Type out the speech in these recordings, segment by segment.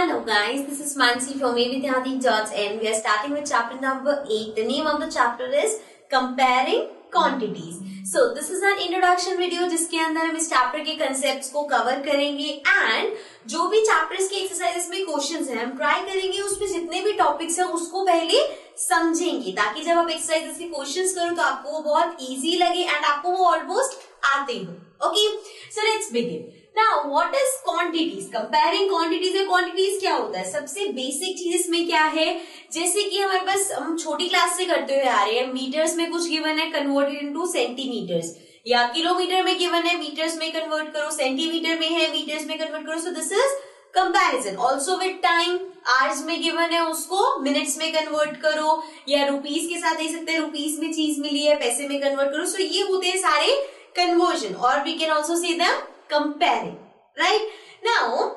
Hello guys, this is Mansi from avidyadi.in. We are starting with chapter number 8. The name of the chapter is Comparing Quantities. So this is an introduction video जिसके अंदर हम इस chapter के concept को cover करेंगे and जो भी chapters के एक्सरसाइजेस में क्वेश्चंस हैं हम ट्राई करेंगे उसमें जितने भी टॉपिक्स हैं उसको पहले समझेंगे ताकि जब आप एक्सरसाइजेस के क्वेश्चंस करो तो आपको वो बहुत इजी लगे एंड आपको वो ऑलमोस्ट आते हो okay so let's begin now what is quantities comparing quantities और क्वांटिटीज क्या होता है? सबसे बेसिक चीज़ इसमें क्या है? जैसे कि हमारे पास हम छोटी क्लास से करते हुए आ रहे हैं मीटर्स में कुछ गिवन है कन्वर्टेड इनटू सेंटीमीटर्स या किलोमीटर में गिवन है मीटर्स में कन्वर्ट करो सेंटीमीटर में है मीटर्स में कन्वर्ट करो. So this is comparison also with time hours में गिवन है उसको मिनट्स में कन्वर्ट करो. या रुपीज़ के साथ दे सकते हैं रुपीज़ में चीज़ मिली है, पैसे में कन्वर्ट करो. सो so, ये होते हैं सारे कन्वर्जन और we can also see them comparing right now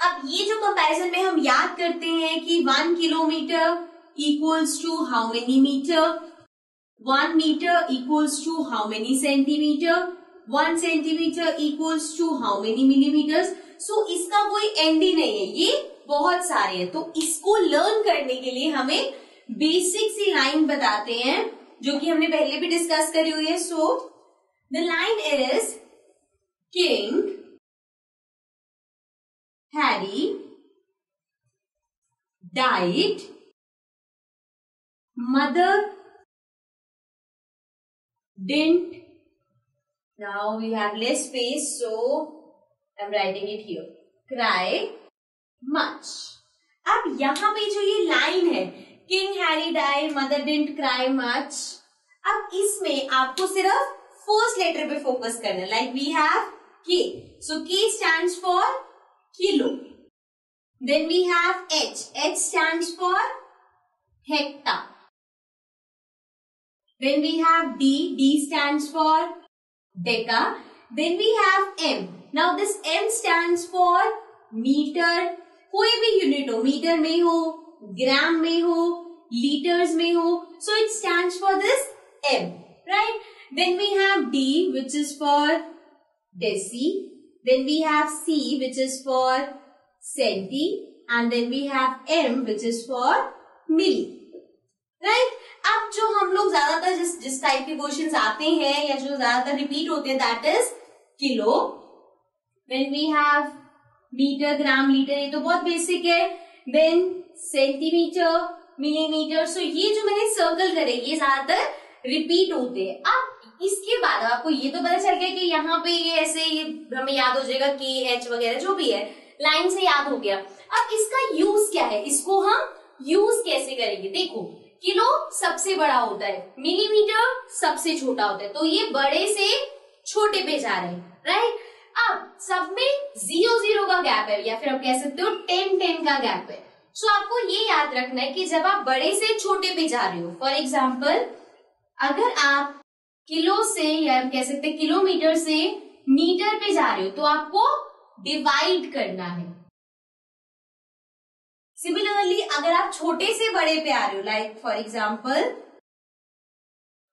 अब ये जो कंपैरिजन में हम याद करते हैं कि one kilometre equals to how many metre one metre equals to how many centimetre one centimetre equals to how many millimetres so इसका कोई एंड ही नहीं है, ये बहुत सारे हैं। तो इसको लर्न करने के लिए हमें बेसिक सी लाइन बताते हैं, जो कि हमने पहले भी डिस्कस करी हुई है। So the line is king Harry died. Mother didn't. Now we have less space, so I'm writing it here. Cry much. अब यहाँ पे जो ये लाइन है king Harry died mother didn't cry much अब इसमें आपको सिर्फ़ फ़र्स्ट लेटर पे फोकस करना like we have K so K stand for kilo. Then we have H. H stands for hectare. Then we have D. D stands for deca. Then we have M. Now this M stands for meter. कोई भी unit हो metre में हो ग्राम में हो litres में हो so it stands for this M. Right? Then we have D which is for deci. Then we have C, which is for centi, and then we have M, which is for milli. Right? अब जो हम लोग ज़्यादातर जिस जिस type के questions आते हैं, या जो ज़्यादातर रिपीट होते हैं that is kilo then we have metre gram litre ये तो बहुत बेसिक है देन सेंटीमीटर मिलीमीटर सो ये जो मैंने सर्कल करे, ये ज़्यादातर रिपीट होते हैं अब इसके बाद आपको ये तो पता चल गया कि यहाँ पे ये ऐसे ये हमें याद हो जाएगा के एच वगैरह जो भी है लाइन से याद हो गया। अब इसका यूज़ क्या है? इसको हम यूज़ कैसे करेंगे? देखो, किलो सबसे बड़ा होता है मिलीमीटर सबसे छोटा होता है। तो ये बड़े से छोटे पे जा रहे हैं राइट अब सब में ज़ीरो ज़ीरो का गैप है, या फिर आप कह सकते हो टेन टेन का गैप है। सो आपको ये याद रखना है कि जब आप बड़े से छोटे पे जा रहे हो फॉर एग्ज़ाम्पल अगर आप किलो से, या हम कह सकते हैं किलोमीटर से मीटर पे जा रहे हो तो आपको डिवाइड करना है। सिमिलरली अगर आप छोटे से बड़े पे आ रहे हो लाइक फॉर एग्ज़ाम्पल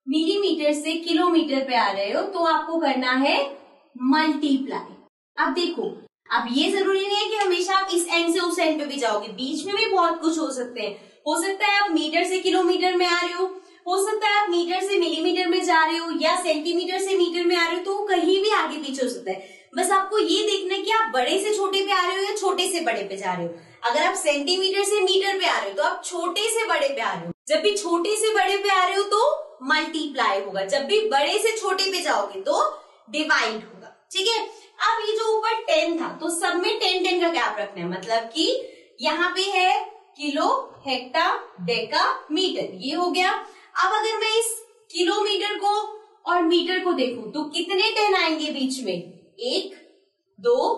मिलीमीटर से किलोमीटर पे आ रहे हो तो आपको करना है मल्टीप्लाई अब देखो, अब ये ज़रूरी नहीं है कि हमेशा आप इस एंड से उस एंड पे भी जाओगे। बीच में भी बहुत कुछ हो सकते हैं। हो सकता है आप मीटर से किलोमीटर में आ रहे हो हो सकता है आप मीटर से मिलीमीटर में जा रहे हो या सेंटीमीटर से मीटर में आ रहे हो तो कहीं भी आगे पीछे हो सकता है। बस आपको ये देखना है कि आप बड़े से छोटे पे आ रहे हो या छोटे से बड़े पे जा रहे हो। अगर आप सेंटीमीटर से मीटर पे आ रहे हो तो आप छोटे से बड़े पे आ रहे हो। जब भी छोटे से बड़े पे आ रहे हो तो मल्टीप्लाई होगा। जब भी बड़े से छोटे पे जाओगे तो डिवाइड होगा। ठीक है? अब ये जो ऊपर टेन था तो सब में टेन टेन का गैप रखना है। मतलब कि यहाँ पे है किलो हेक्टा डेका मीटर। ये हो गया। अब अगर मैं इस किलोमीटर को और मीटर को देखूँ तो कितने टेन आएँगे बीच में? एक, दो,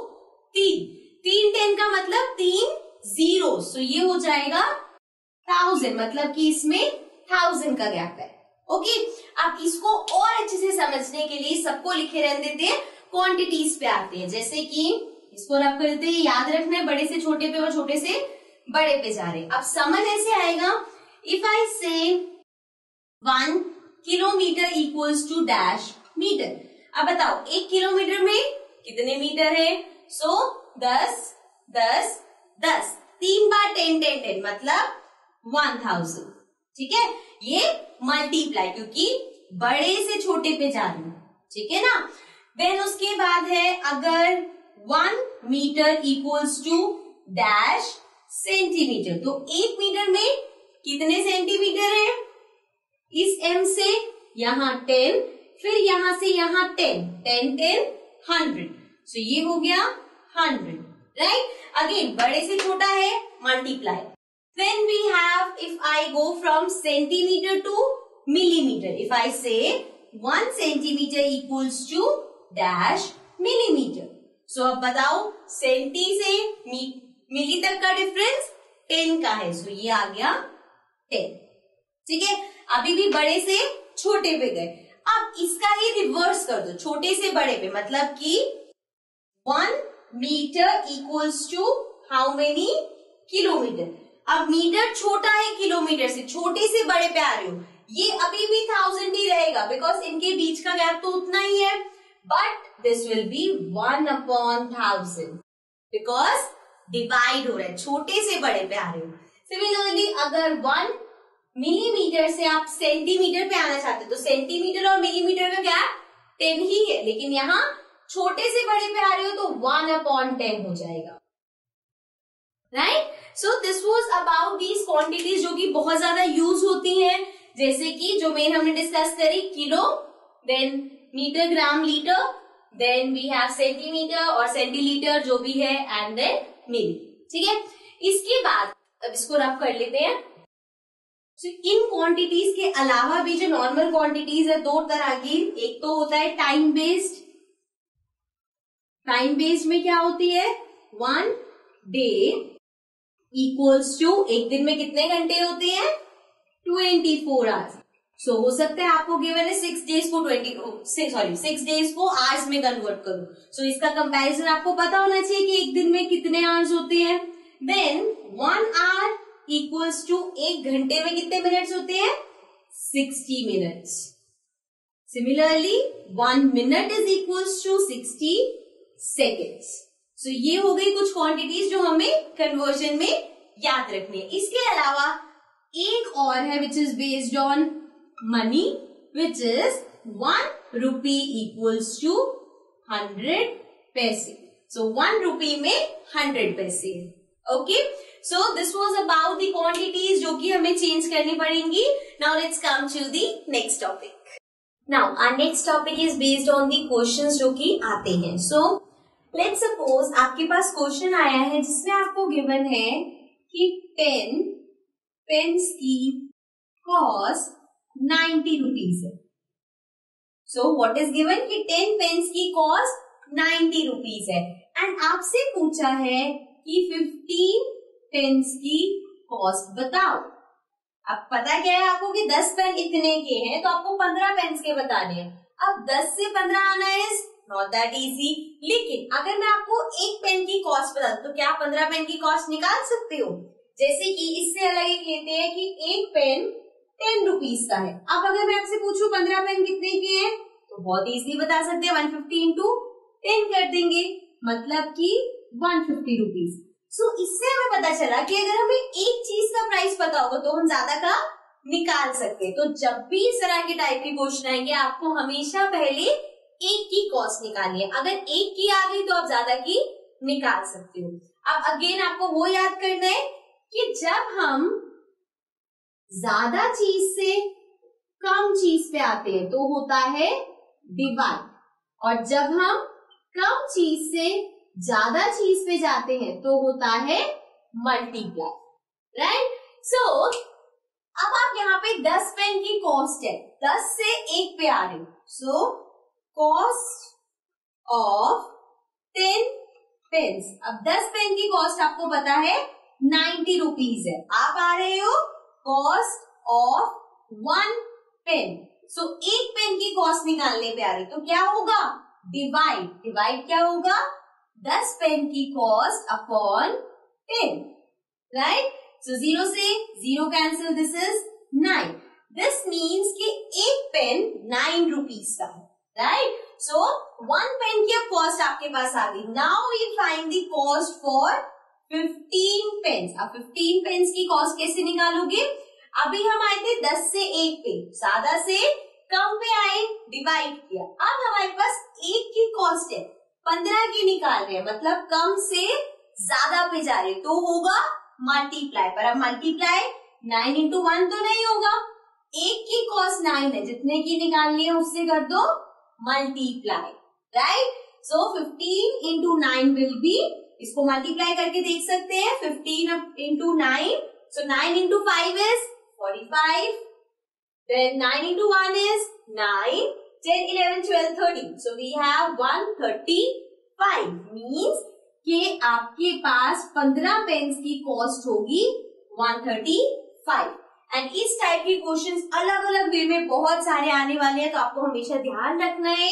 तीन। तीन टेन का मतलब तीन ज़ीरो सो ये हो जाएगा थाउज़ेंड मतलब कि इसमें थाउज़ेंड का गैप है। ओके आप इसको और अच्छे से समझने के लिए सबको लिखे रहने देते हैं क्वांटिटीज पे आते हैं। जैसे कि इसको रख कर देते हैं, याद रखना है, बड़े से छोटे पे और छोटे से बड़े पे जा रहे अब समझ ऐसे आएगा if I say one kilometre equals to dash metre अब बताओ एक किलोमीटर में कितने मीटर है? सो so, दस दस दस. तीन बार टेन टेन टेन मतलब वन थाउज़ेंड ठीक है? ये मल्टीप्लाई क्योंकि बड़े से छोटे पे जा रही हूँ. ठीक है ना? देन उसके बाद है अगर one metre equals to dash centimetre तो एक मीटर में कितने सेंटीमीटर है? इस एम से यहाँ टेन, फिर यहाँ से यहाँ ten ten ten, hundred. So ये हो गया हंड्रेड राइट अगेन बड़े से छोटा है multiply then we have if I go from centimetre to millimetre if I say one centimetre equals to dash millimetre so अब बताओ सेंटी से मिली तक का डिफरेंस टेन का है. सो so, ये आ गया टेन ठीक है? अभी भी बड़े से छोटे पे गए। अब इसका ही रिवर्स कर दो, छोटे से बड़े पे मतलब कि one metre equals to how many kilometre अब मीटर छोटा है किलोमीटर से, छोटे से बड़े पे आ रहे हो। ये अभी भी थाउज़ेंड ही रहेगा बिकॉज़ इनके बीच का गैप तो उतना ही है। But this will be one upon thousand because divide हो रहा है, छोटे से बड़े पे आ रहे हो। सिमिलरली अगर वन मिलीमीटर से आप सेंटीमीटर पे आना चाहते हो तो सेंटीमीटर और मिलीमीटर का गैप टेन ही है, लेकिन यहाँ छोटे से बड़े पे आ रहे हो तो वन अपॉन टेन हो जाएगा। Right so this was about these quantities जो कि बहुत ज़्यादा यूज़ होती हैं, जैसे कि जो मेन हमने डिस्कस करी kilo then metre gram litre then we have centimetre और सेंटीलीटर जो भी है एंड देन मिली ठीक है? इसके बाद, अब इसको रफ कर लेते हैं। So, इन क्वांटिटीज के अलावा भी जो नॉर्मल क्वांटिटीज है दो तरह की। एक तो होता है टाइम बेस्ड टाइम बेस्ड में क्या होती है? वन डे इक्वल्स टू एक दिन में कितने घंटे होते हैं? ट्वेंटी फोर आवर्स सो हो सकता है आपको गिवन है सिक्स डेज़ को ट्वेंटी सॉरी सिक्स डेज़ को आवर्स में कन्वर्ट करो। सो so, इसका कंपैरिजन आपको पता होना चाहिए कि एक दिन में कितने आवर्स होते हैं। Then one hour equals to एक घंटे में कितने मिनट्स होते हैं? Sixty minutes similarly one minute is equals to sixty seconds so ये हो गई कुछ क्वांटिटीज जो हमें कन्वर्जन में याद रखनी है। इसके अलावा, एक और है which is based on money which is one rupee equals to hundred paise. So one rupee में hundred paise. Okay so this was about the quantities जो कि हमें चेंज करनी पड़ेंगी. Now let's come to the next topic now our next topic is based on the questions जो कि आते हैं. सो लेट सपोज़ आपके पास क्वेश्चन आया है जिसमें आपको गिवन है कि टेन पेन्स की कॉस्ट नाइन्टी रुपीज़ है. सो व्हाट इज़ गिवन कि टेन पेन्स की कॉस्ट नाइन्टी रुपीज़ है. एंड आपसे पूछा है कि फिफ्टीन पेन्स की कॉस्ट बताओ। अब पता क्या है आपको कि दस पेन इतने के हैं तो आपको पंद्रह पेन्स के बताने हैं अब दस से पंद्रह आना है नॉट दैट इजी लेकिन अगर मैं आपको एक पेन की कॉस्ट बता तो क्या पंद्रह पेन की कॉस्ट निकाल सकते हो? जैसे कि इससे अलग एक लेते हैं कि एक पेन टेन रुपीज़ का है। अब अगर मैं आपसे पूछूँ पंद्रह पेन कितने के हैं तो बहुत इजीली बता सकते हैं। वन फिफ्टी इंटू टेन कर देंगे। मतलब कि वन फिफ्टी रुपीज़ सो इससे हमें पता चला कि अगर हमें एक चीज़ का प्राइस पता होगा तो हम ज़्यादा का निकाल सकते हैं। तो जब भी इस तरह के टाइप के क्वेश्चन आएँगे, आपको हमेशा पहले एक की कॉस्ट निकालिए अगर एक की आ गई तो आप ज़्यादा की निकाल सकते हो। अब अगेन आपको वो याद करना है कि जब हम ज़्यादा चीज़ से कम चीज़ पे आते हैं तो होता है डिवाइड और जब हम कम चीज़ से ज़्यादा चीज़ पे जाते हैं तो होता है मल्टीप्लाई राइट सो अब आप यहाँ पे दस पेन की कॉस्ट है। दस से एक पे आ रही so cost of ten pens अब दस पेन की कॉस्ट आपको पता है, नाइन्टी रुपीज़ है। आप आ रहे हो cost of one pen so एक पेन की कॉस्ट निकालने पे आ रही तो क्या होगा? डिवाइड डिवाइड क्या होगा? दस पेन की cost upon ten right so zero से zero cancel this is nine this means कि एक पेन नाइन रुपीज़ का है राइट सो वन पेन की अब कॉस्ट आपके पास आ गई। Now we find the cost for fifteen pens अब फिफ्टीन पेंस की कॉस्ट कैसे निकालोगे? अभी हम आए थे दस से एक पे। सादा से कम पे आए डिवाइड किया। अब हमारे पास एक की कॉस्ट है। पंद्रह की निकाल रहे हैं मतलब कम से ज़्यादा पे जा रहे तो होगा मल्टीप्लाई पर। अब मल्टीप्लाई नाइन इंटू वन तो नहीं होगा। एक की कॉस्ट नाइन है, जितने की निकालनी है, उससे कर दो multiply right so fifteen into nine will be इसको मल्टीप्लाई करके देख सकते हैं fifteen into nine so nine into five is forty five then nine into one is nine ten eleven twelve thirteen so we have one thirty five means कि आपके पास पंद्रह pens की कॉस्ट होगी वन थर्टी फाइव एंड इस type के questions अलग अलग वे में बहुत सारे आने वाले हैं तो आपको हमेशा ध्यान रखना है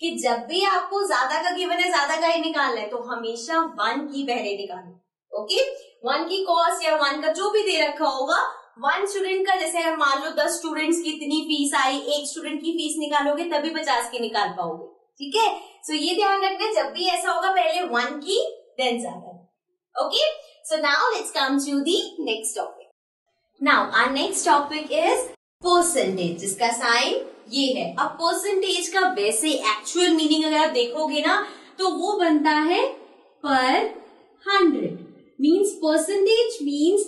कि जब भी आपको ज़्यादा का गिवन है, ज़्यादा का ही निकालना है तो हमेशा वन की पहले निकालना ओके वन की कॉस्ट या वन का जो भी दे रखा होगा वन स्टूडेंट का जैसे अगर मान लो दस स्टूडेंट्स की इतनी फ़ीस आई, एक स्टूडेंट की फ़ीस निकालोगे, तभी पचास की निकाल पाओगे। ठीक है? सो ये ध्यान रखना, जब भी ऐसा होगा, पहले वन की देन ज़्यादा। Okay so now let's come to the next topic now our next topic is percentage जिसका साइन ये है। अब परसेंटेज का वैसे एक्चुअल मीनिंग अगर आप देखोगे ना तो वो बनता है per hundred means percentage means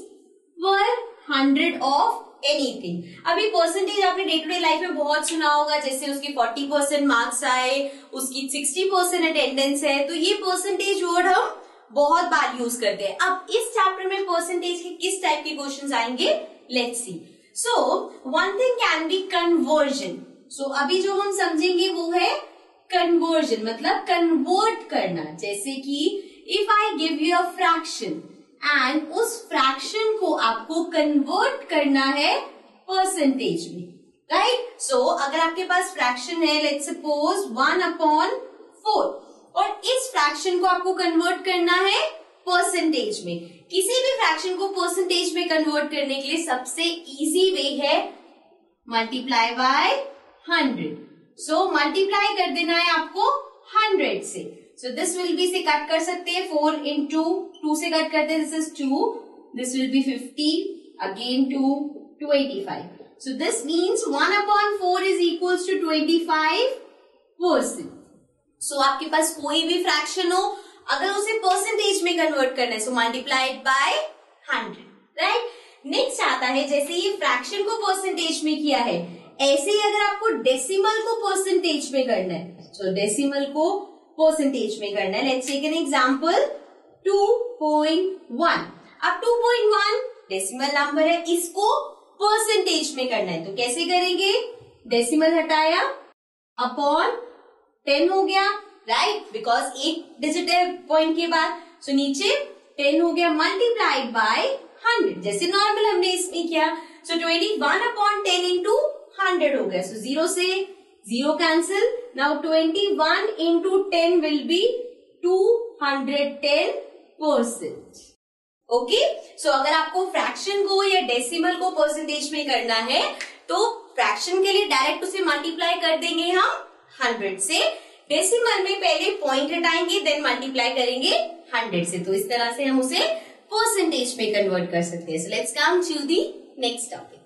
per hundred of anything अभी परसेंटेज आपने डे टू डे लाइफ में बहुत सुना होगा, जैसे उसके फोर्टी परसेंट मार्क्स आए, उसकी सिक्सटी परसेंट अटेंडेंस है तो ये परसेंटेज वर्ड हम बहुत बार यूज़ करते हैं। अब इस चैप्टर में परसेंटेज के किस टाइप के क्वेश्चन आएँगे? Let's see so one thing can be conversion so अभी जो हम समझेंगे वो है कन्वर्जन मतलब कन्वर्ट करना। जैसे कि if I give you a fraction and उस फ्रैक्शन को आपको कन्वर्ट करना है परसेंटेज में राइट right? सो so, अगर आपके पास फ्रैक्शन है let suppose one upon four और इस फ्रैक्शन को आपको कन्वर्ट करना है परसेंटेज में। किसी भी फ्रैक्शन को परसेंटेज में कन्वर्ट करने के लिए सबसे इजी वे है multiply by hundred so multiply कर देना है आपको हंड्रेड से। सो दिस विल बी से कट कर सकते हैं फोर इन टू टू से कट करते हैं this is two this will be fifty again two twenty five so this means one upon four is equals to twenty five percent so आपके पास कोई भी फ्रैक्शन हो अगर उसे परसेंटेज में कन्वर्ट करना है so multiplied by hundred right next आता है जैसे ये फ्रैक्शन को परसेंटेज में किया है ऐसे ही अगर आपको डेसिमल को परसेंटेज में करना है सो so, डेसिमल को परसेंटेज में करना है. लेट्स टेक एन एग्जांपल 2.1 अब 2.1 डेसिमल नंबर है. इसको परसेंटेज में करना है. तो कैसे करेंगे? डेसिमल हटाया. अपॉन टेन हो गया. राइट बिकॉज़ एक डिजिट है पॉइंट के बाद. सो so, नीचे टेन हो गया. मल्टीप्लाइड बाय हंड्रेड जैसे नॉर्मल हमने इसमें किया. So twenty one upon ten into hundred हो गया. सो so, ज़ीरो से zero cancel into ten will be two hundred ten percent okay so अगर आपको फ्रैक्शन को या डेसिमल को परसेंटेज में करना है तो फ्रैक्शन के लिए डायरेक्ट उसे मल्टीप्लाई कर देंगे हम हंड्रेड से। डेसिमल में पहले पॉइंट हटाएँगे देन मल्टीप्लाई करेंगे हंड्रेड से। तो इस तरह से हम उसे परसेंटेज में कन्वर्ट कर सकते हैं। So let's come to the next topic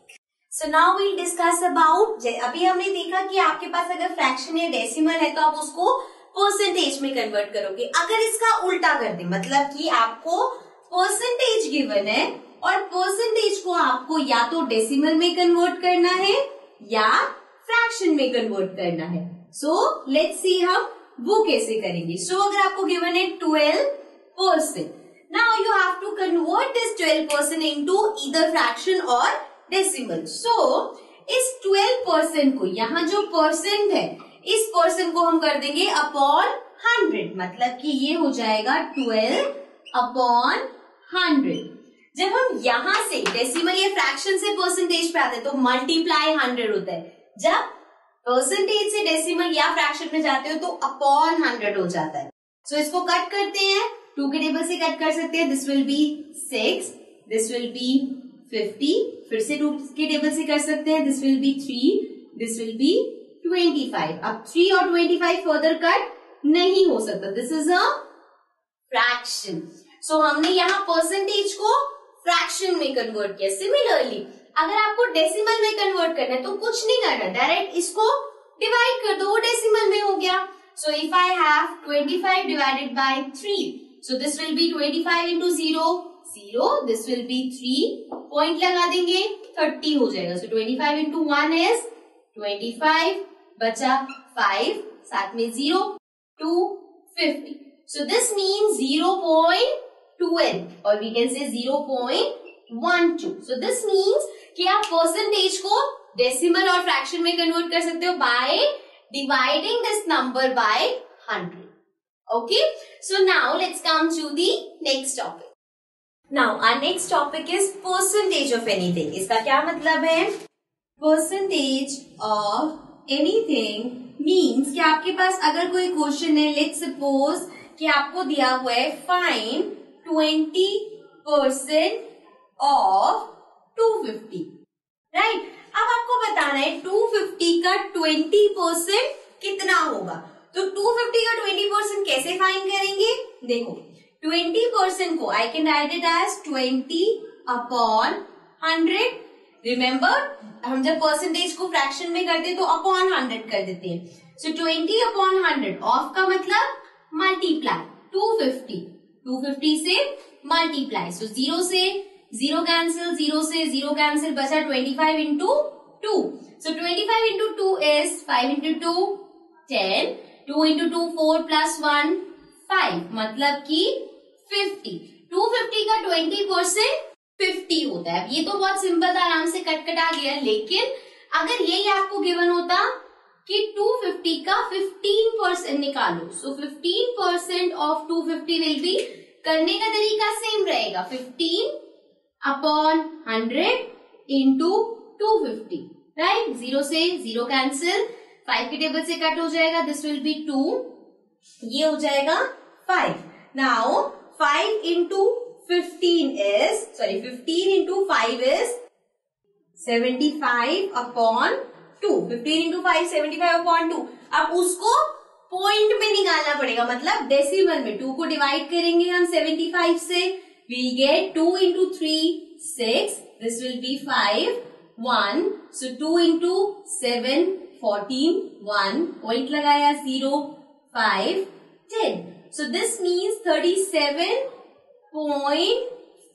so now will discuss about अभी हमने देखा कि आपके पास अगर फ्रैक्शन या डेसिमल है तो आप उसको परसेंटेज में कन्वर्ट करोगे। अगर इसका उल्टा कर दे मतलब कि आपको परसेंटेज गिवन है और परसेंटेज को आपको या तो डेसिमल में कन्वर्ट करना है या फ्रैक्शन में कन्वर्ट करना है। सो लेट्स सी हम वो कैसे करेंगे। सो so, अगर आपको गिवन है twelve percent now you have to convert this twelve percent into इधर फ्रैक्शन और डेसिमल सो इस ट्वेल्व परसेंट को यहाँ जो परसेंट है इस परसेंट को हम कर देंगे अपॉन हंड्रेड मतलब कि ये हो जाएगा ट्वेल्व अपॉन हंड्रेड जब हम यहाँ से डेसिमल या फ्रैक्शन से परसेंटेज पे आते हैं तो मल्टीप्लाई हंड्रेड होता है. जब परसेंटेज से डेसिमल या फ्रैक्शन में जाते हो तो अपॉन हंड्रेड हो जाता है. सो so, इसको कट करते हैं. टू के टेबल से कट कर सकते हैं. This will be six this will be fifty फिर से टू के टेबल से कर सकते हैं। This will be three this will be twenty five अब थ्री और ट्वेंटी फाइव फर्दर कट नहीं हो सकता। This is a fraction so हमने यहाँ परसेंटेज को फ्रैक्शन में कन्वर्ट किया। सिमिलरली अगर आपको डेसिमल में कन्वर्ट करना है तो कुछ नहीं करना। डायरेक्ट इसको डिवाइड कर दो। वो डेसिमल में हो गया। So if I have 25 divided by 3 so this will be 25 into zero zero this will be three point लगा देंगे 30 हो जाएगा. So so, 25 into one is 25 बचा फाइव साथ में zero two fifty so this mean zero point twelve और we can say zero point one two so this means कि आप परसेंटेज को डेसिमल और फ्रैक्शन में कन्वर्ट कर सकते हो by dividing this number by hundred okay so now let's come to the next topic now our next topic is percentage of anything इसका क्या मतलब है? परसेंटेज ऑफ़ एनीथिंग मीन्स कि आपके पास अगर कोई क्वेश्चन है लेट सपोज़ कि आपको दिया हुआ है find twenty percent of two fifty right अब आपको बताना है टू फिफ्टी का ट्वेंटी परसेंट कितना होगा? तो टू फिफ्टी का ट्वेंटी परसेंट कैसे फाइन करेंगे? देखो ट्वेंटी परसेंट को। I can write it as twenty upon hundred remember हम जब परसेंटेज को फ्रैक्शन में करते हैं तो अपॉन हंड्रेड कर देते हैं। So twenty upon hundred of का मतलब multiply two fifty two fifty से मल्टीप्लाई सो ज़ीरो से ज़ीरो कैंसिल ज़ीरो से ज़ीरो कैंसिल बचा twenty five into two so twenty five into two is five into two ten two into two four plus one five मतलब कि fifty two fifty का twenty percent fifty होता है। ये तो बहुत सिंपल था, आराम से कट कट आ गया, लेकिन अगर यही आपको गिवन होता कि 250 का 15 परसेंट निकालो so so 15 percent of 250 will be करने का तरीका सेम रहेगा। 15 upon 100 into two right zero से ज़ीरो कैंसिल फाइव के टेबल से कट हो जाएगा दिस विल बी टू ये हो जाएगा five now fifteen is sorry fifteen into five is seventy five upon two fifteen into five seventy five upon two अब उसको पॉइंट में निकालना पड़ेगा मतलब डेसिमल में टू को डिवाइड करेंगे हम सेवेंटी फाइव से। We get two into three six this will be five one so two into seven fourteen one point लगाया zero five ten so this means thirty seven point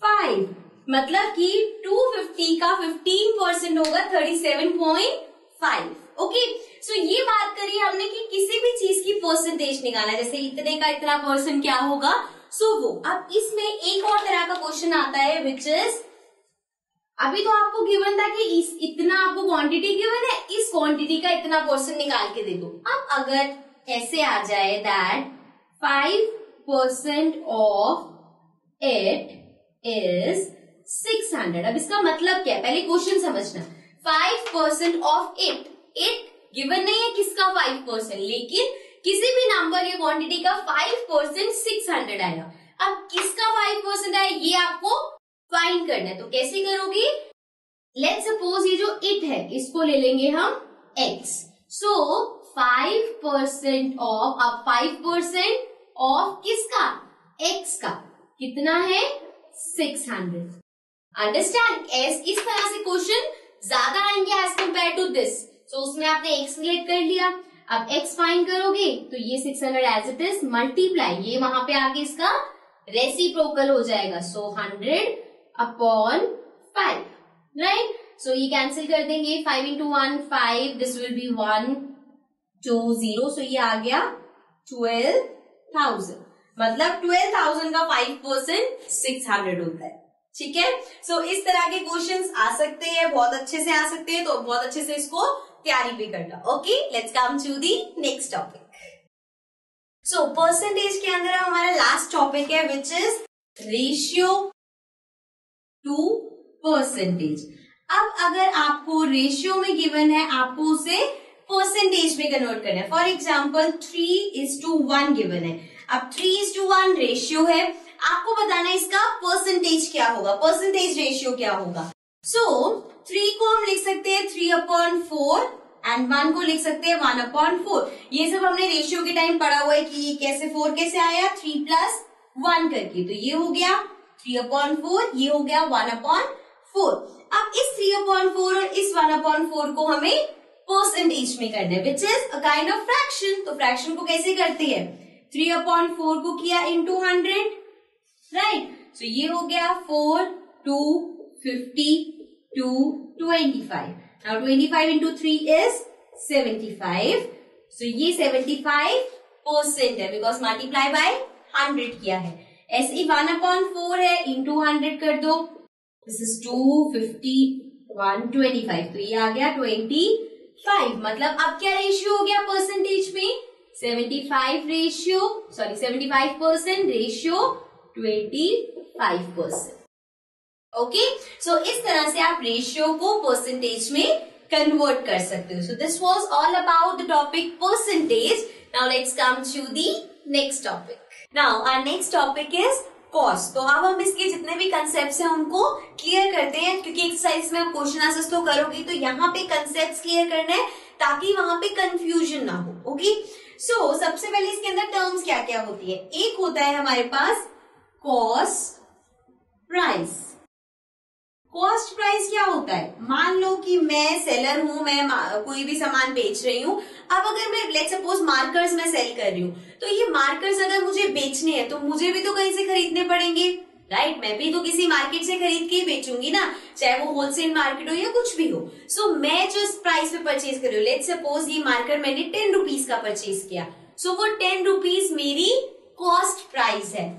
five मतलब कि 250 का 15 percent होगा 37.5 okay so ये बात करी हमने कि किसी भी चीज़ की परसेंटेज निकाला जैसे इतने का इतना परसेंट क्या होगा? सो so, वो अब इसमें एक और तरह का क्वेश्चन आता है विच इज़ अभी तो आपको गिवन था कि इस इतना आपको क्वांटिटी गिवन है इस क्वांटिटी का इतना परसेंट निकाल के दे दो। अब अगर ऐसे आ जाए that five percent of it is six hundred अब इसका मतलब क्या है? पहले क्वेश्चन समझना। Five percent of it it given नहीं है किसका फाइव परसेंट लेकिन किसी भी नंबर या क्वांटिटी का फाइव परसेंट सिक्स हंड्रेड आएगा। अब किसका फाइव परसेंट आए ये आपको फाइंड करना है। तो कैसे करोगे? लेट सपोज़ ये जो इट है, इसको ले लेंगे हम x so five percent of अब फाइव परसेंट ऑफ़ किसका? एक्स का। कितना है? सिक्स हंड्रेड अंडरस्टैंड एस इस तरह से क्वेश्चन ज़्यादा आएँगे as compare to this so उसमें आपने एक्स रिलेट कर लिया। अब एक्स फाइंड करोगे तो ये six hundred as it is multiply ये वहाँ पे आगे इसका रेसिप्रोकल हो जाएगा। So hundred upon five right so ये कैंसिल कर देंगे। Five into one five this will be one two zero so ये आ गया ट्वेल्व थाउज़ेंड मतलब ट्वेल्व थाउज़ेंड का फाइव परसेंट सिक्स हंड्रेड होता है। ठीक है? सो इस तरह के क्वेश्चंस आ सकते हैं, बहुत अच्छे से आ सकते हैं तो बहुत अच्छे से इसको तैयारी भी करना। Okay let's come to the next topic so percentage के अंदर हमारा लास्ट टॉपिक है which is ratio to percentage अब अगर आपको रेशियो में गिवन है, आपको उसे परसेंटेज में कन्वर्ट करना है। For example three is to one given है। अब three is to one ratio है। आपको बताना है इसका परसेंटेज क्या होगा। परसेंटेज रेशियो क्या होगा? सो so, थ्री को हम लिख सकते हैं three upon four and one को लिख सकते हैं वन अपॉन फोर ये सब हमने रेशियो के टाइम पढ़ा हुआ है कि कैसे फोर कैसे आया? थ्री प्लस वन करके। तो ये हो गया थ्री अपॉन फोर ये हो गया वन अपॉन फोर अब इस थ्री अपॉन फोर और इस वन अपॉन फोर को हमें परसेंटेज में करना है which is a kind of fraction तो फ्रैक्शन को कैसे करते हैं? थ्री अपॉन फोर को किया into hundred right so ये हो गया four two fifty two twenty five now twenty five into three is seventy five so ये सेवेंटी फाइव परसेंट है बिकॉज़ मल्टीप्लाई बाय हंड्रेड किया है. ऐसे ही वन अपॉन फोर है इंटू हंड्रेड कर दो. This is two fifty one twenty five तो ये आ गया ट्वेंटी फाइव मतलब अब क्या रेशियो हो गया परसेंटेज में? Seventy five ratio sorry seventy five percent ratio twenty five percent okay so इस तरह से आप रेशियो को परसेंटेज में कन्वर्ट कर सकते हो। So this was all about the topic percentage now let's come to the next topic now our next topic is cost तो अब हम इसके जितने भी कंसेप्ट हैं उनको क्लियर करते हैं क्योंकि एक्सरसाइज में आप क्वेश्चन आंसर तो करोगे तो यहाँ पे कंसेप्ट क्लियर करना है ताकि वहाँ पे कंफ्यूजन ना हो ओके सो so, सबसे पहले इसके अंदर टर्म्स क्या क्या होती है? एक होता है हमारे पास कॉस्ट प्राइस कॉस्ट प्राइस क्या होता है? मान लो कि मैं सेलर हूँ मैं कोई भी सामान बेच रही हूँ। अब अगर मैं लेट सपोज़ मार्कर्स में सेल कर रही हूँ तो ये मार्कर्स अगर मुझे बेचने हैं तो मुझे भी तो कहीं से खरीदने पड़ेंगे राइट right? मैं भी तो किसी मार्केट से खरीद के ही बेचूँगी ना चाहे वो होलसेल मार्केट हो या कुछ भी हो। सो so, मैं जो प्राइस पे परचेज कर रही हूँ लेट सपोज़ ये मार्कर मैंने टेन रुपीज़ का परचेज किया। सो so, वो टेन रुपीज़ मेरी कॉस्ट प्राइस है।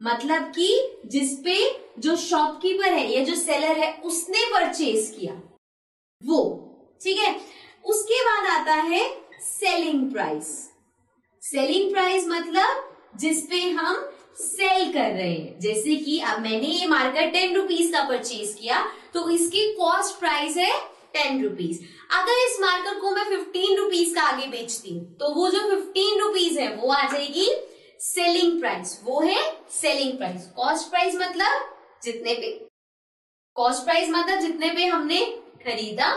मतलब कि जिसपे जो शॉपकीपर है, या जो सेलर है, उसने परचेज किया। वो, ठीक है? उसके बाद आता है सेलिंग प्राइस सेलिंग प्राइस मतलब जिसपे हम सेल कर रहे हैं। जैसे कि अब मैंने ये मार्कर टेन रुपीज़ का परचेज किया तो इसकी कॉस्ट प्राइस है टेन रुपीज़ अगर इस मार्कर को मैं फिफ्टीन रुपीज़ का आगे बेचती हूँ तो वो जो फिफ्टीन रुपीज़ है, वो आ जाएगी सेलिंग प्राइस वो है सेलिंग प्राइस कॉस्ट प्राइस मतलब जितने पे। कॉस्ट प्राइस मतलब जितने पे हमने खरीदा।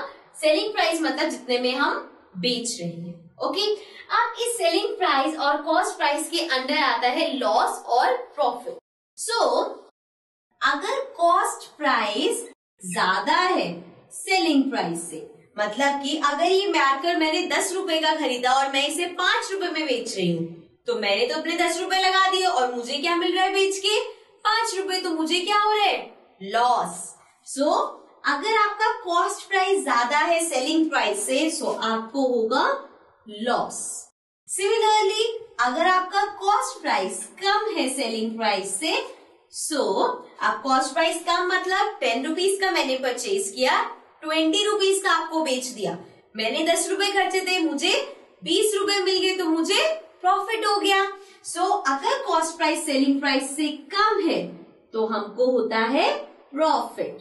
सेलिंग प्राइस मतलब जितने में हम बेच रहे हैं। ओके अब इस सेलिंग प्राइस और कॉस्ट प्राइस के अंडर आता है लॉस और प्रॉफिट सो so, अगर कॉस्ट प्राइस ज़्यादा है सेलिंग प्राइस से मतलब कि अगर ये मार्कर मैंने दस रुपए का खरीदा और मैं इसे पाँच रुपए में बेच रही हूँ तो मैंने तो अपने दस रुपए लगा दिए और मुझे क्या मिल रहा है बेच के? पाँच रुपए तो मुझे क्या हो रहा है? लॉस सो so, अगर आपका कॉस्ट प्राइस ज़्यादा है सेलिंग प्राइस से सो so आपको होगा लॉस सिमिलरली अगर आपका कॉस्ट प्राइस कम है सेलिंग प्राइस से सो so, आप कॉस्ट प्राइस कम मतलब टेन रुपीज़ का मैंने परचेज किया ट्वेंटी रुपीज़ का आपको बेच दिया। मैंने दस रुपए खर्चे थे मुझे बीस रुपए मिल गए तो मुझे प्रॉफिट हो गया। सो so, अगर कॉस्ट प्राइस सेलिंग प्राइस से कम है तो हमको होता है प्रॉफिट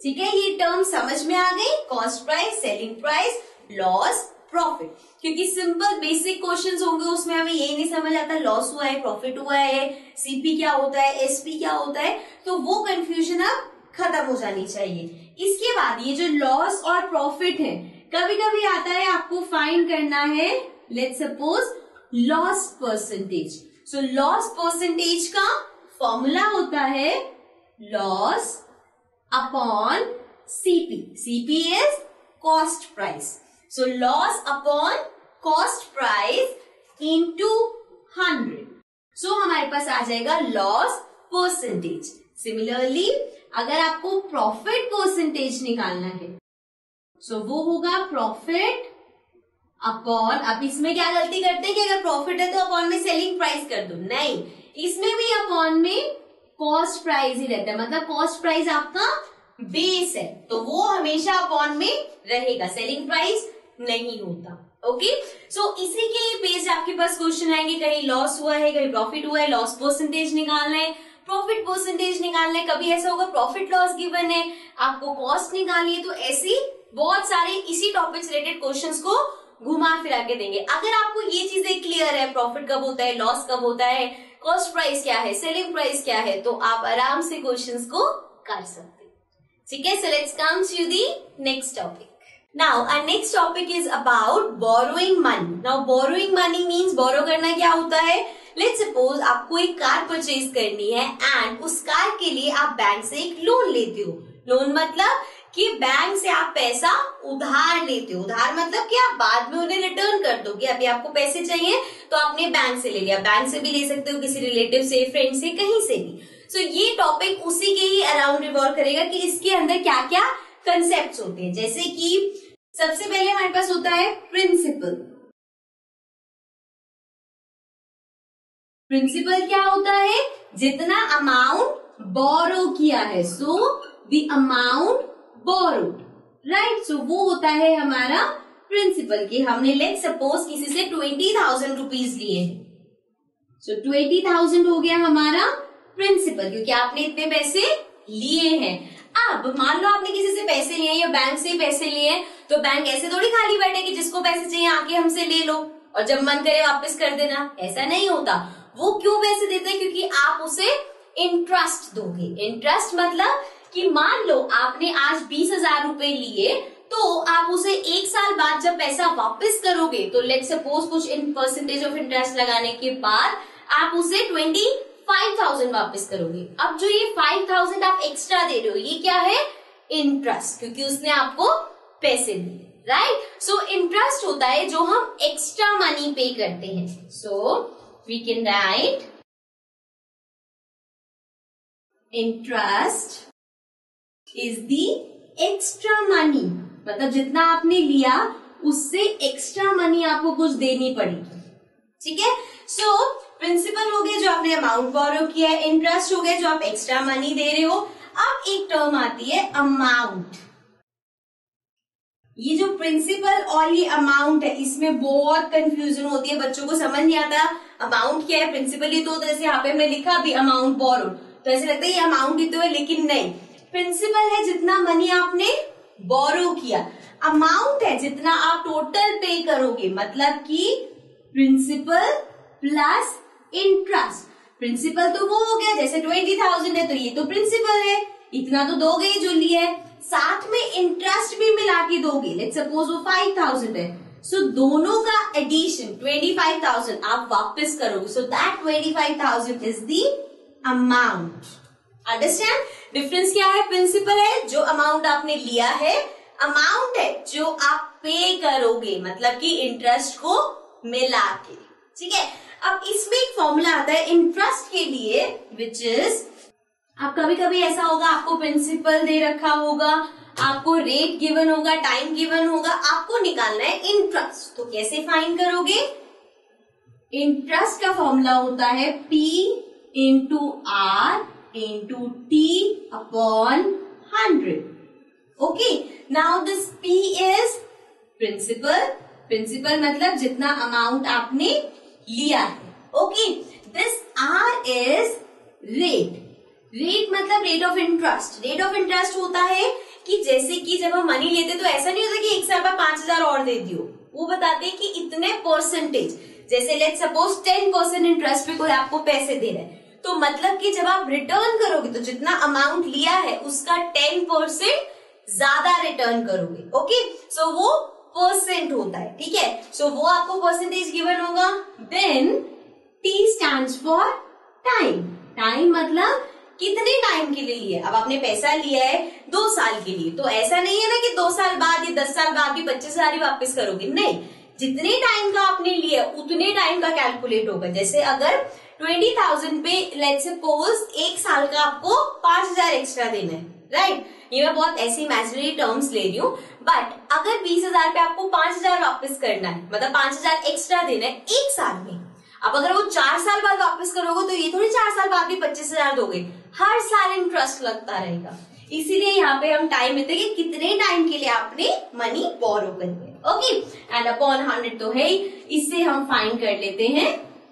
ठीक है ये टर्म समझ में आ गई? Cost price selling price loss profit क्योंकि सिंपल बेसिक क्वेश्चंस होंगे उसमें हमें ये नहीं समझ आता लॉस हुआ है प्रॉफिट हुआ है सीपी क्या होता है एसपी क्या होता है तो वो कंफ्यूजन अब खत्म हो जानी चाहिए। इसके बाद ये जो लॉस और प्रॉफिट है कभी कभी आता है आपको फाइंड करना है। Let suppose loss percentage so loss percentage का फॉर्मूला होता है loss upon CP CP is cost price so loss upon cost price into hundred so हमारे पास आ जाएगा लॉस परसेंटेज सिमिलरली अगर आपको प्रॉफिट परसेंटेज निकालना है सो so वो होगा प्रॉफिट अपॉन अब इसमें क्या गलती करते हैं कि अगर प्रॉफिट है तो अपॉन में सेलिंग प्राइस कर दो। नहीं। इसमें भी अपॉन में कॉस्ट प्राइस ही रहता है। मतलब कॉस्ट प्राइस आपका बेस है। तो वो हमेशा अपॉन में रहेगा। सेलिंग प्राइस नहीं होता। ओके सो so, इसी के बेस्ड आपके पास क्वेश्चन आएँगे। कहीं लॉस हुआ है कहीं प्रॉफिट हुआ है लॉस परसेंटेज निकालना है। प्रॉफिट परसेंटेज निकालना है। कभी ऐसा होगा प्रॉफिट लॉस गिवन है। आपको कॉस्ट निकालिए तो ऐसी बहुत सारे इसी टॉपिक रिलेटेड क्वेश्चंस को घुमा फिरा के देंगे। अगर आपको ये चीज़ें क्लियर है प्रॉफिट कब होता है लॉस कब होता है कॉस्ट प्राइस क्या है सेलिंग प्राइस क्या है तो आप आराम से क्वेश्चंस को कर सकते ठीक है? So let's come to the next topic Now, our next topic is about borrowing money. Now, borrowing money means borrow करना क्या होता है? लेट सपोज़ आपको एक कार परचेज करनी है एंड उस कार के लिए आप बैंक से एक लोन लेते हो। लोन मतलब कि बैंक से आप पैसा उधार लेते हो। उधार मतलब कि आप बाद में उन्हें रिटर्न कर दोगे अभी आपको पैसे चाहिए तो आपने बैंक से ले लिया। बैंक से भी ले सकते हो किसी रिलेटिव से फ्रेंड से कहीं से भी। सो so, ये टॉपिक उसी के ही अराउंड रिवॉल्व करेगा कि इसके अंदर क्या क्या कंसेप्ट होते हैं। जैसे कि सबसे पहले हमारे पास होता है प्रिंसिपल प्रिंसिपल क्या होता है? जितना अमाउंट बोरो किया है। So the amount borrowed right so वो होता है हमारा प्रिंसिपल कि हमने लेट सपोज़ किसी से ट्वेंटी थाउज़ेंड रुपीज़ लिए सो ट्वेंटी थाउज़ेंड हो गया हमारा प्रिंसिपल क्योंकि आपने इतने पैसे लिए हैं। अब, मान लो आपने किसी से पैसे लिए या बैंक से पैसे लिए तो बैंक ऐसे थोड़ी खाली बैठे कि जिसको पैसे चाहिए, आके हमसे ले लो। और जब मन करे वापस कर देना। ऐसा नहीं होता। वो क्यों पैसे देते हैं? क्योंकि आप उसे इंटरेस्ट दोगे। इंटरेस्ट मतलब कि मान लो आपने आज बीस हज़ार रूपए लिए तो आप उसे एक साल बाद जब पैसा वापस करोगे तो लेट सपोज़ कुछ इन परसेंटेज ऑफ़ इंटरेस्ट लगाने के बाद आप उसे ट्वेंटी फाइव थाउज़ेंड वापिस करोगे। अब जो ये फाइव थाउज़ेंड आप एक्स्ट्रा दे रहे हो, ये क्या है? इंटरेस्ट क्योंकि उसने आपको पैसे दिए राइट सो इंटरेस्ट होता है जो हम एक्स्ट्रा मनी पे करते हैं। So we can write interest is the extra money मतलब जितना आपने लिया, उससे एक्स्ट्रा मनी आपको कुछ देनी पड़ेगी। ठीक है? सो प्रिंसिपल हो गया जो आपने अमाउंट बोरो किया है इंटरेस्ट हो गया जो आप एक्स्ट्रा मनी दे रहे हो, अब एक टर्म आती है अमाउंट ये जो प्रिंसिपल और ये अमाउंट है, इसमें बहुत कंफ्यूजन होती है, बच्चों को समझ नहीं आता अमाउंट क्या है? प्रिंसिपल ये तो जैसे यहाँ पे हमने लिखा भी अमाउंट बोरो तो ऐसे लगता है ये अमाउंट ही तो है, लेकिन नहीं। प्रिंसिपल है जितना मनी आपने बोरो किया। अमाउंट है जितना आप टोटल पे करोगे। मतलब कि प्रिंसिपल प्लस इंटरेस्ट प्रिंसिपल तो वो हो गया जैसे ट्वेंटी थाउज़ेंड है तो ये तो प्रिंसिपल है। इतना तो दोगे ही जो है। साथ में इंटरेस्ट भी मिला के दोगे। लेट सपोज़ वो फाइव थाउज़ेंड है। सो so, दोनों का एडिशन ट्वेंटी फाइव थाउज़ेंड आप वापस करोगे। So that twenty five thousand is the amount understand difference क्या है? प्रिंसिपल है, जो अमाउंट आपने लिया है अमाउंट है जो आप पे करोगे मतलब कि इंटरेस्ट को मिला के। ठीक है? अब इसमें एक फॉर्मूला आता है इंटरेस्ट के लिए विच इज़ आप कभी कभी ऐसा होगा, आपको प्रिंसिपल दे रखा होगा, आपको रेट गिवन होगा टाइम गिवन होगा, आपको निकालना है इंटरेस्ट तो कैसे फाइन करोगे? इंटरेस्ट का फॉर्मूला होता है P into R into T upon hundred okay now this P is principal principal मतलब जितना अमाउंट आपने लिया है। Okay this R is rate rate मतलब rate of interest rate of interest होता है कि जैसे कि जब हम मनी लेते तो ऐसा नहीं होता कि एक साल बाद पाँच हज़ार और दे दियो। वो बताते हैं कि इतने परसेंटेज जैसे let suppose ten percent interest पे कोई आपको पैसे दे रहा है। तो मतलब कि जब आप रिटर्न करोगे तो जितना अमाउंट लिया है उसका टेन परसेंट ज़्यादा रिटर्न करोगे ओके सो so, वो परसेंट होता है ठीक है? सो वो आपको परसेंटेज गिवन होगा। Then T stand for time time मतलब कितने टाइम के लिए लिया अब आपने पैसा लिया है दो साल के लिए। तो ऐसा नहीं है ना कि दो साल बाद या दस साल बाद भी पच्चीस हज़ार ही वापिस करोगे। नहीं। जितने टाइम का आपने लिया उतने टाइम का कैलकुलेट होगा। जैसे अगर ट्वेंटी थाउज़ेंड पे लेट सपोज़ एक साल का आपको पाँच हज़ार एक्स्ट्रा देना है राइट ये मैं बहुत ऐसी इमेजिनरी टर्म्स ले रही हूँ बट अगर बीस हज़ार पे आपको पाँच हज़ार वापिस करना है मतलब पाँच हज़ार एक्स्ट्रा देना है एक साल में, अब अगर वो चार साल बाद वापस करोगे तो ये थोड़ी चार साल बाद भी पच्चीस हज़ार दोगे। हर साल इंटरेस्ट लगता रहेगा। इसीलिए यहाँ पे हम टाइम देते कि कितने टाइम के लिए आपने मनी बोरो करनी है ओके एंड अपॉन हंड्रेड तो है इससे हम फाइन कर लेते हैं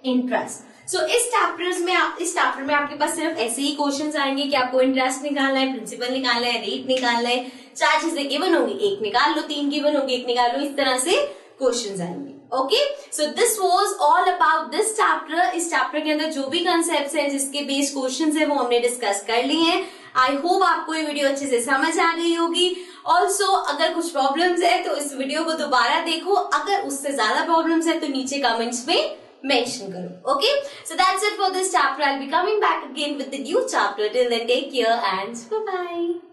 इंटरेस्ट सो so, इस चैप्टर्स में आप इस चैप्टर में आपके पास सिर्फ़ ऐसे ही क्वेश्चन आएँगे कि आपको इंटरेस्ट निकालना है प्रिंसिपल निकालना है रेट निकालना है चार चीज़ें गिवन होंगी एक निकाल लो तीन गिवन होगी एक निकाल लो इस तरह से क्वेश्चन आएँगे। Okay so this was all about this chapter इस चैप्टर के अंदर जो भी कंसेप्ट है जिसके बेस क्वेश्चन है वो हमने डिस्कस कर लिए हैं। आई होप आपको ये वीडियो अच्छे से समझ आ गई होगी। ऑल्सो अगर कुछ प्रॉब्लम्स है तो इस वीडियो को दोबारा देखो। अगर उससे ज़्यादा प्रॉब्लम्स है तो नीचे कमेंट्स में mention karo. Okay? So that's it for this chapter. I'll be coming back again with the new chapter. Till then, take care and bye-bye.